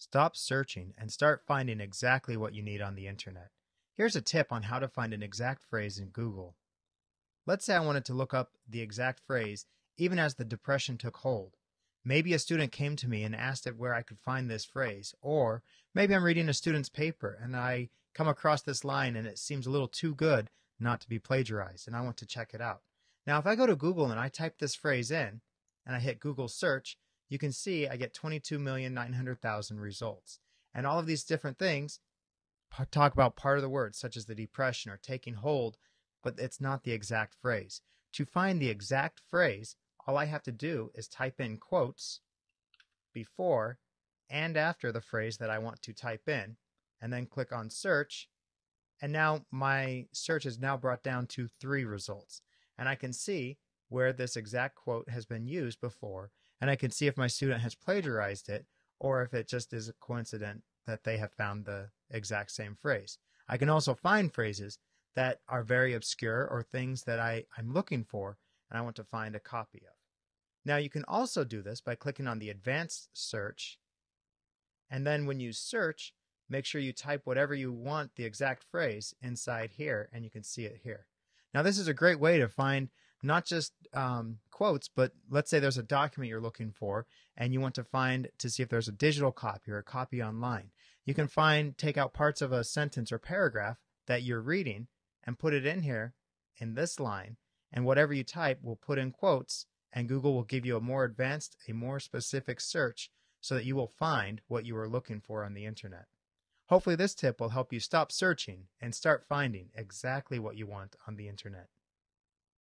Stop searching and start finding exactly what you need on the internet. Here's a tip on how to find an exact phrase in Google. Let's say I wanted to look up the exact phrase even as the Depression took hold. Maybe a student came to me and asked it where I could find this phrase, or maybe I'm reading a student's paper and I come across this line and it seems a little too good not to be plagiarized and I want to check it out. Now, if I go to Google and I type this phrase in and I hit Google search, you can see I get 22,900,000 results. And all of these different things talk about part of the word, such as the depression or taking hold, but it's not the exact phrase. To find the exact phrase, all I have to do is type in quotes before and after the phrase that I want to type in, and then click on search. And now my search is now brought down to three results. And I can see where this exact quote has been used before, and I can see if my student has plagiarized it or if it just is a coincidence that they have found the exact same phrase. I can also find phrases that are very obscure or things that I, I'm looking for and I want to find a copy of. Now you can also do this by clicking on the advanced search and then when you search, make sure you type whatever you want the exact phrase inside here and you can see it here. Now this is a great way to find not just um, quotes, but let's say there's a document you're looking for and you want to find to see if there's a digital copy or a copy online. You can find, take out parts of a sentence or paragraph that you're reading and put it in here in this line. And whatever you type will put in quotes and Google will give you a more advanced, a more specific search so that you will find what you are looking for on the internet. Hopefully this tip will help you stop searching and start finding exactly what you want on the internet.